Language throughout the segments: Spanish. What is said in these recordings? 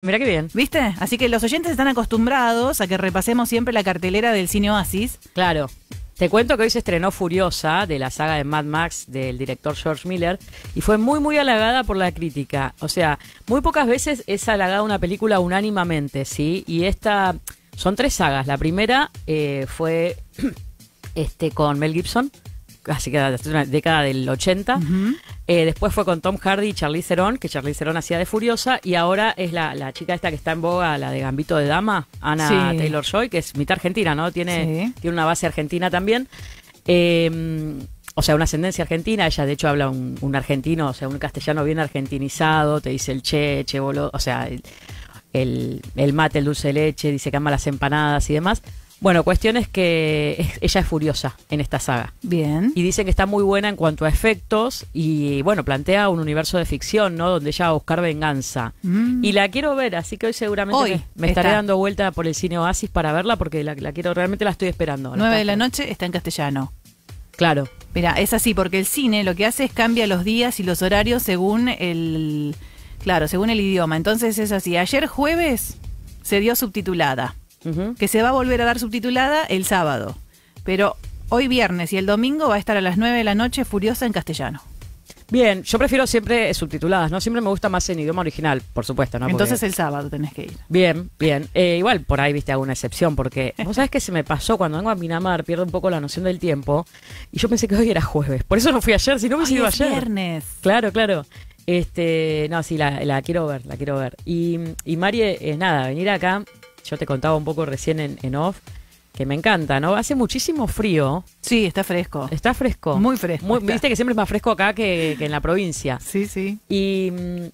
Mira qué bien. ¿Viste? Así que los oyentes están acostumbrados a que repasemos siempre la cartelera del cine Oasis. Claro. Te cuento que hoy se estrenó Furiosa de la saga de Mad Max del director George Miller y fue muy muy halagada por la crítica. O sea, muy pocas veces es halagada una película unánimamente, ¿sí? Y esta son tres sagas. La primera eh, fue este con Mel Gibson, así que es una década del 80. Eh, después fue con Tom Hardy y Charlize Theron, que Charlize Theron hacía de Furiosa, y ahora es la, la chica esta que está en boga, la de Gambito de Dama, Ana Sí. Taylor Joy, que es mitad argentina, ¿no? Tiene, Sí. tiene una base argentina también. Eh, o sea, una ascendencia argentina. Ella, de hecho, habla un, un argentino, o sea, un castellano bien argentinizado. Te dice el che, che, boludo. O sea, el, el, el mate, el dulce de leche, dice que ama las empanadas y demás. Bueno, cuestión es que es- ella es furiosa en esta saga. Bien. Y dicen que está muy buena en cuanto a efectos y, bueno, plantea un universo de ficción, ¿no? Donde ella va a buscar venganza. Mm. Y la quiero ver, así que hoy seguramente Hoy me, me estaré dando vuelta por el cine Oasis para verla porque la, la quiero, realmente la estoy esperando. 9 de la noche está en castellano. Claro. Mira, es así, porque el cine lo que hace es cambia los días y los horarios según el. Claro, según el idioma. Entonces es así. Ayer jueves se dio subtitulada. Que se va a volver a dar subtitulada el sábado. Pero hoy viernes y el domingo va a estar a las 9 de la noche Furiosa en castellano. Bien, yo prefiero siempre subtituladas, ¿no? Siempre me gusta más en idioma original, por supuesto, ¿no? Porque- Entonces el sábado tenés que ir. Bien, bien. Eh, igual por ahí viste alguna excepción, porque vos sabés que se me pasó cuando vengo a Minamar, pierdo un poco la noción del tiempo, y yo pensé que hoy era jueves. Por eso no fui ayer, si no hubiese Hoy ido ayer. viernes. Claro, claro. Este, no, sí, la, la quiero ver, la quiero ver. Y, y Mari, eh, nada, venir acá, yo te contaba un poco recién en, en off, que me encanta, ¿no? Hace muchísimo frío, Sí, está fresco. está fresco. Muy fresco Muy-. Viste que siempre es más fresco acá que, que en la provincia. Sí, sí. Y, mm,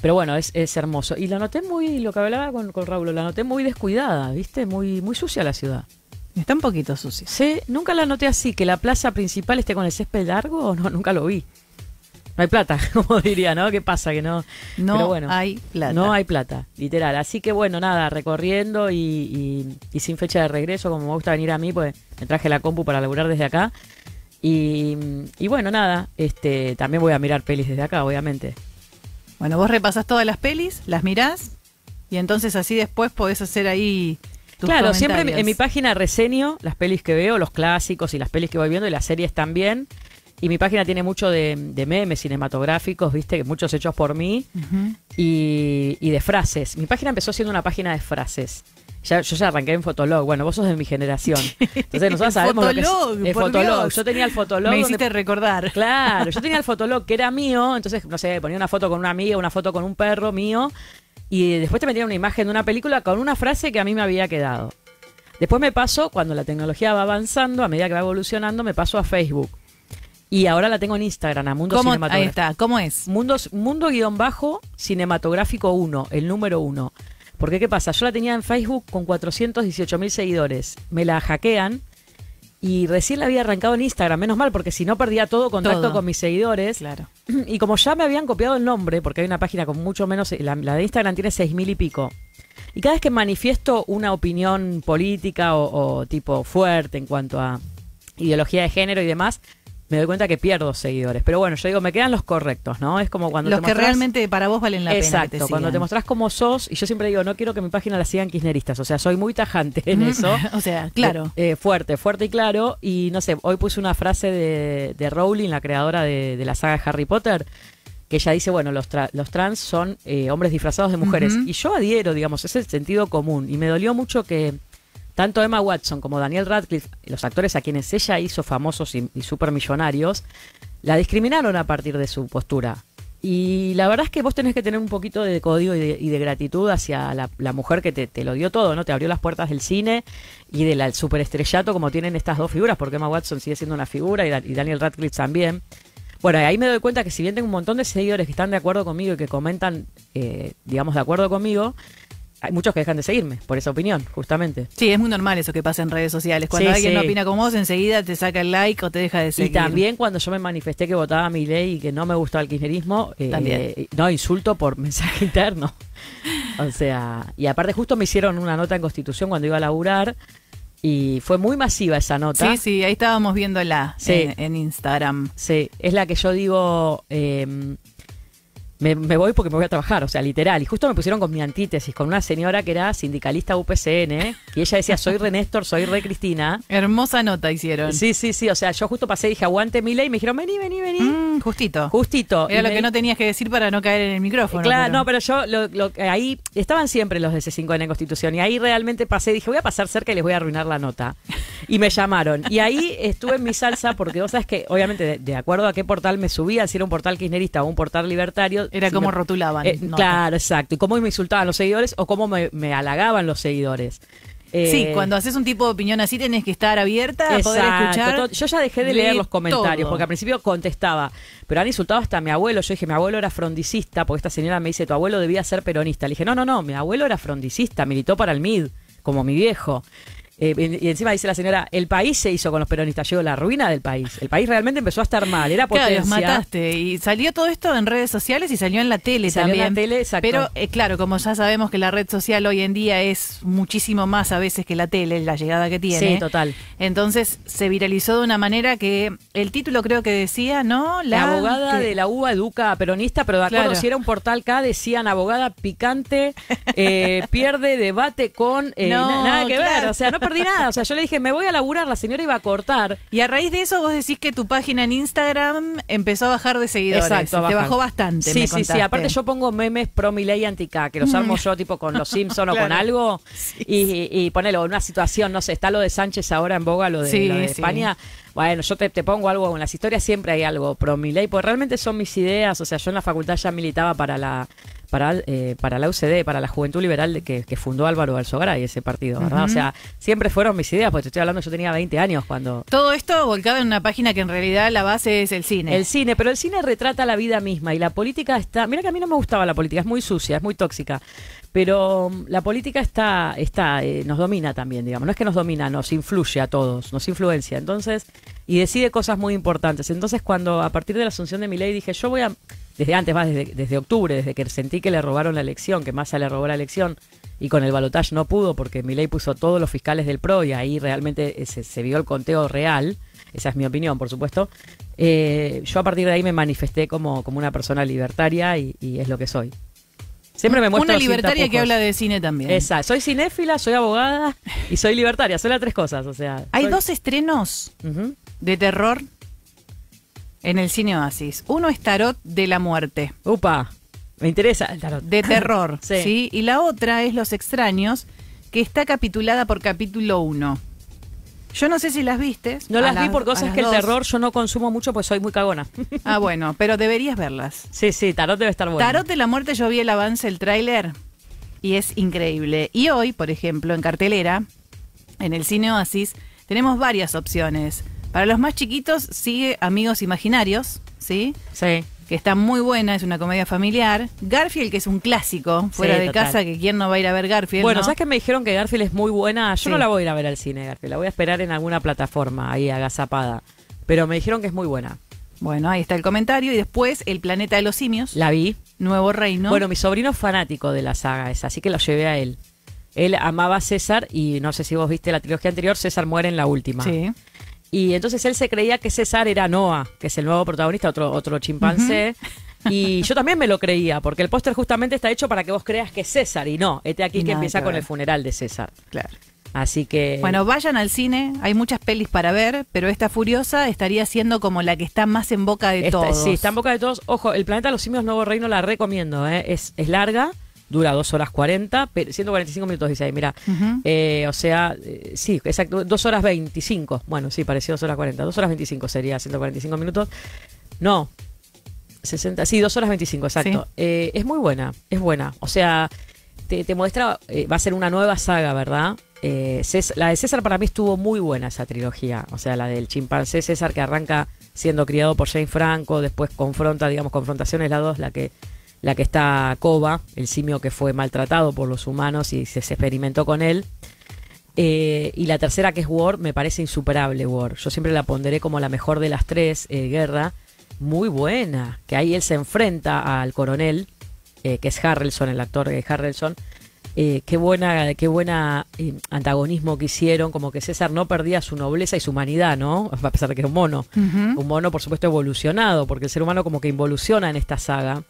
pero bueno, es, es hermoso. Y la noté muy, lo que hablaba con, con Raúl, la noté muy descuidada, ¿viste? Muy, muy sucia la ciudad. Está un poquito sucio. Sí, nunca la noté así, que la plaza principal esté con el césped largo, no, nunca lo vi. No hay plata, como diría, ¿no? ¿Qué pasa? Que no. No Pero bueno, hay plata. No hay plata, literal. Así que bueno, nada, recorriendo y, y- y sin fecha de regreso, como me gusta venir a mí, pues me traje la compu para laburar desde acá. Y, y bueno, nada, este también voy a mirar pelis desde acá, obviamente. Bueno, vos repasás todas las pelis, las mirás y entonces así después podés hacer ahí tus Claro, siempre en mi- comentarios. en mi página reseño las pelis que veo, los clásicos y las pelis que voy viendo y las series también. Y mi página tiene mucho de, de memes cinematográficos, viste, muchos hechos por mí y, y de frases. Mi página empezó siendo una página de frases. Ya, yo ya arranqué en Fotolog. Bueno, vos sos de mi generación. Entonces nosotros sabemos lo que es Fotolog, el por Fotolog. Dios. Yo tenía el Fotolog. Me donde- hiciste recordar. Claro, yo tenía el fotolog que era mío, entonces, no sé, ponía una foto con una amiga, una foto con un perro mío, y después te metía una imagen de una película con una frase que a mí me había quedado. Después me paso, cuando la tecnología va avanzando, a medida que va evolucionando, me paso a Facebook. Y ahora la tengo en Instagram, a Mundo ¿Cómo? Ahí Cinematográfico. está. ¿Cómo es? Mundo, mundo guion bajo cinematográfico 1, el número 1. Porque, ¿qué pasa? Yo la tenía en Facebook con 418 mil seguidores. Me la hackean y recién la había arrancado en Instagram. Menos mal, porque si no perdía todo contacto Todo. con mis seguidores. Claro. Y como ya me habían copiado el nombre, porque hay una página con mucho menos, la, la de Instagram tiene seis mil y pico. Y cada vez que manifiesto una opinión política o, o tipo fuerte en cuanto a ideología de género y demás, me doy cuenta que pierdo seguidores. Pero bueno, yo digo, me quedan los correctos, ¿no? Es como cuando Los te que mostrás- realmente para vos valen la pena. que Exacto, cuando te mostrás como sos, y yo siempre digo, no quiero que mi página la sigan kirchneristas, o sea, soy muy tajante en Mm, eso. o sea, claro. Eh, eh, fuerte, fuerte y claro. Y no sé, hoy puse una frase de, de Rowling, la creadora de, de la saga de Harry Potter, que ella dice, bueno, los, tra- los trans son eh, hombres disfrazados de mujeres. Y yo adhiero, digamos, es el sentido común. Y me dolió mucho que tanto Emma Watson como Daniel Radcliffe, los actores a quienes ella hizo famosos y, y supermillonarios, la discriminaron a partir de su postura. Y la verdad es que vos tenés que tener un poquito de código y de, gratitud hacia la, mujer que te, lo dio todo, ¿no? Te abrió las puertas del cine y del superestrellato como tienen estas dos figuras, porque Emma Watson sigue siendo una figura y Daniel Radcliffe también. Bueno, ahí me doy cuenta que si bien tengo un montón de seguidores que están de acuerdo conmigo y que comentan, eh, digamos, de acuerdo conmigo, hay muchos que dejan de seguirme por esa opinión, justamente. Sí, es muy normal eso que pasa en redes sociales. Cuando Sí, alguien sí. no opina como vos, enseguida te saca el like o te deja de seguir. Y también cuando yo me manifesté que votaba a mi ley y que no me gustaba el kirchnerismo, eh, También. no, insulto por mensaje interno. O sea, y aparte justo me hicieron una nota en Constitución cuando iba a laburar y fue muy masiva esa nota. Sí, sí, ahí estábamos viéndola Sí. en, en Instagram. Sí, es la que yo digo, eh, me, me voy porque me voy a trabajar, o sea, literal. Y justo me pusieron con mi antítesis, con una señora que era sindicalista UPCN, y ella decía, soy re Néstor, soy re Cristina. Hermosa nota hicieron. Sí, sí, sí, o sea, yo justo pasé y dije, aguante mi ley, y me dijeron, vení, vení, vení. Mm, justito. Justito. Era Y lo me- que no tenías que decir para no caer en el micrófono. Claro, pero- no, pero yo lo, lo- ahí estaban siempre los de C5N en Constitución y ahí realmente pasé, dije, voy a pasar cerca y les voy a arruinar la nota. Y me llamaron. Y ahí estuve en mi salsa porque vos sabes que, obviamente, de, de acuerdo a qué portal me subía, si era un portal kirchnerista o un portal libertario. Era como rotulaban. Eh, claro, exacto. Y cómo me insultaban los seguidores o cómo me, me halagaban los seguidores. Eh, Sí, cuando haces un tipo de opinión así tenés que estar abierta a poder escuchar. Yo ya dejé de de leer los comentarios, todo. porque al principio contestaba, pero han insultado hasta a mi abuelo. Yo dije, mi abuelo era frondicista, porque esta señora me dice, tu abuelo debía ser peronista. Le dije, no, no, no, mi abuelo era frondicista, militó para el MID, como mi viejo. Eh, y encima dice la señora, el país se hizo con los peronistas, llegó la ruina del país. El país realmente empezó a estar mal, era Claro, potencia. los mataste. Y salió todo esto en redes sociales y salió en la tele Salió en también. la tele, exacto. Pero eh, claro, como ya sabemos que la red social hoy en día es muchísimo más a veces que la tele, la llegada que tiene. Sí, total. Entonces se viralizó de una manera que el título creo que decía, ¿no? La, abogada que- de la UBA educa a peronista, pero de acuerdo, Claro. si era un portal K, decían abogada picante, eh, pierde debate con eh, No, na- nada que ver. claro. O sea, no perdí nada. O sea, yo le dije, me voy a laburar, la señora iba a cortar. Y a raíz de eso vos decís que tu página en Instagram empezó a bajar de seguidores. Exacto, Te bajar. bajó bastante, Sí, me sí, sí. Aparte yo pongo memes pro mi ley anti-K, que los armo yo tipo con los Simpson o con Claro. algo. y, y, y ponelo en una situación, no sé, está lo de Sánchez ahora en boga, lo de, Sí, lo de sí. España. Bueno, yo te, te pongo algo, en las historias siempre hay algo pro mi ley, porque realmente son mis ideas. O sea, yo en la facultad ya militaba para la para, eh, para la UCD, para la Juventud Liberal que, que fundó Álvaro Alzogaray, ese partido, ¿verdad? O sea, siempre fueron mis ideas, porque te estoy hablando, yo tenía 20 años cuando... Todo esto volcado en una página que en realidad la base es el cine. El cine, pero el cine retrata la vida misma y la política está. Mira que a mí no me gustaba la política, es muy sucia, es muy tóxica. Pero mm, la política está, está, eh, nos domina también, digamos. No es que nos domina, nos influye a todos, nos influencia. Entonces, y decide cosas muy importantes. Entonces, cuando a partir de la asunción de mi ley dije, yo voy a. Desde antes, más desde, desde octubre, desde que sentí que le robaron la elección, que Massa le robó la elección, y con el balotaje no pudo, porque mi ley puso todos los fiscales del PRO y ahí realmente eh, se, se vio el conteo real. Esa es mi opinión, por supuesto. Eh, yo a partir de ahí me manifesté como, como una persona libertaria y, y es lo que soy. Siempre me muestro Una libertaria que habla de cine también. Exacto. Soy cinéfila, soy abogada y soy libertaria. Soy las tres cosas. O sea, Hay soy- dos estrenos de terror en el cine Oasis. Uno es Tarot de la Muerte, Upa, me interesa el tarot. de terror, Sí. sí. Y la otra es Los Extraños, que está capitulada por capítulo 1. Yo no sé si las viste. No las vi por cosas que el dos. terror yo no consumo mucho pues soy muy cagona. Ah, bueno, pero deberías verlas. sí, sí, tarot debe estar bueno. Tarot de la Muerte, yo vi el avance, el tráiler, y es increíble. Y hoy, por ejemplo, en cartelera, en el cine Oasis, tenemos varias opciones. Para los más chiquitos sigue Amigos Imaginarios, ¿sí? Sí. Que está muy buena, es una comedia familiar. Garfield, que es un clásico, fuera Sí, de total. casa, que quién no va a ir a ver Garfield. Bueno, ¿no? ¿sabes que me dijeron que Garfield es muy buena? Yo Sí. no la voy a ir a ver al cine, Garfield. La voy a esperar en alguna plataforma ahí agazapada. Pero me dijeron que es muy buena. Bueno, ahí está el comentario. Y después, El Planeta de los Simios, La vi. Nuevo Reino. Bueno, mi sobrino es fanático de la saga esa, así que lo llevé a él. Él amaba a César y no sé si vos viste la trilogía anterior, César muere en la última. sí. Y entonces él se creía que César era Noah, que es el nuevo protagonista, otro, otro chimpancé. Y yo también me lo creía, porque el póster justamente está hecho para que vos creas que es César y no. Este aquí Y que empieza que con el funeral de César. Claro. Así que. Bueno, vayan al cine, hay muchas pelis para ver, pero esta Furiosa estaría siendo como la que está más en boca de esta- todos. sí, está en boca de todos. Ojo, El Planeta de los Simios Nuevo Reino la recomiendo. ¿eh? Es, es larga, dura 2 horas 40, pero 145 minutos, dice ahí, mira. Ujú. Eh, o sea, eh, sí, exacto, 2 horas 25. Bueno, sí, pareció 2 horas 40. 2 horas 25 sería 145 minutos. No, 60, sí, 2 horas 25, exacto. Sí. Eh, es muy buena, es buena. O sea, te, te muestra, eh, va a ser una nueva saga, ¿verdad? Eh, Cés- la de César para mí estuvo muy buena esa trilogía. O sea, la del chimpancé César que arranca siendo criado por Jane Franco, después confronta, digamos, confrontaciones la dos, la que la que está Koba, el simio que fue maltratado por los humanos y se, se experimentó con él. Eh, y la tercera, que es War, me parece insuperable, War. Yo siempre la ponderé como la mejor de las tres, eh, Guerra. Muy buena. Que ahí él se enfrenta al coronel, eh, que es Harrelson, el actor de Harrelson. Qué buena, qué buena antagonismo que hicieron, como que César no perdía su nobleza y su humanidad, ¿no? A pesar de que era un mono. Un mono, por supuesto, evolucionado, porque el ser humano como que involuciona en esta saga.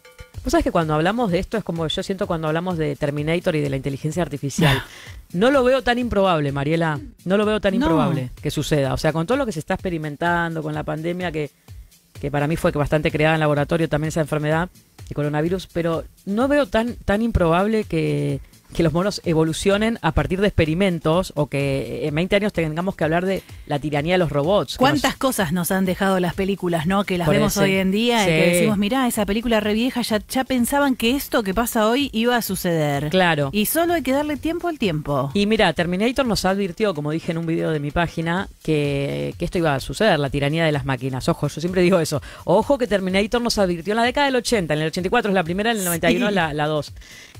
Vos sabés que cuando hablamos de esto es como yo siento cuando hablamos de Terminator y de la inteligencia artificial. No lo veo tan improbable, Mariela. No lo veo tan No. improbable que suceda. O sea, con todo lo que se está experimentando, con la pandemia que, que para mí fue bastante creada en laboratorio también esa enfermedad, el coronavirus, pero no veo tan, tan improbable que, que los monos evolucionen a partir de experimentos o que en 20 años tengamos que hablar de la tiranía de los robots. ¿Cuántas nos- cosas nos han dejado las películas, no? Que las Por vemos hoy en día y que decimos, mirá, esa película re vieja, ya, ya pensaban que esto que pasa hoy iba a suceder. Claro. Y solo hay que darle tiempo al tiempo. Y mira, Terminator nos advirtió, como dije en un video de mi página, que, que esto iba a suceder, la tiranía de las máquinas. Ojo, yo siempre digo eso. Ojo que Terminator nos advirtió en la década del 80, en el 84 es la primera, en el 91 Sí. es la, la 2.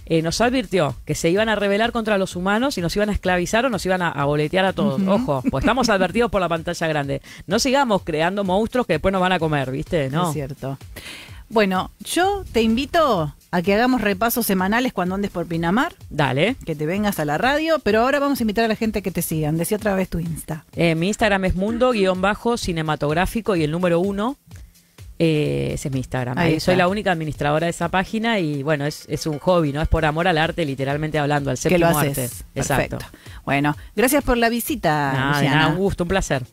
Eh, nos advirtió que se iban a rebelar contra los humanos y nos iban a esclavizar o nos iban a, a boletear a todos. Ojo, pues estamos advertidos por la pantalla grande. No sigamos creando monstruos que después nos van a comer, ¿viste? No. Es cierto. Bueno, yo te invito a que hagamos repasos semanales cuando andes por Pinamar, Dale. que te vengas a la radio, pero ahora vamos a invitar a la gente a que te sigan. Decía otra vez tu Insta. Eh, mi Instagram es mundo-cinematográfico y el número uno. Eh, ese es mi Instagram. Ahí soy la única administradora de esa página y bueno, es, es un hobby, ¿no? Es por amor al arte, literalmente hablando, al Que séptimo lo haces. arte. Exacto. Perfecto. Bueno, gracias por la visita. Nada, de Luciana. nada, un gusto, un placer.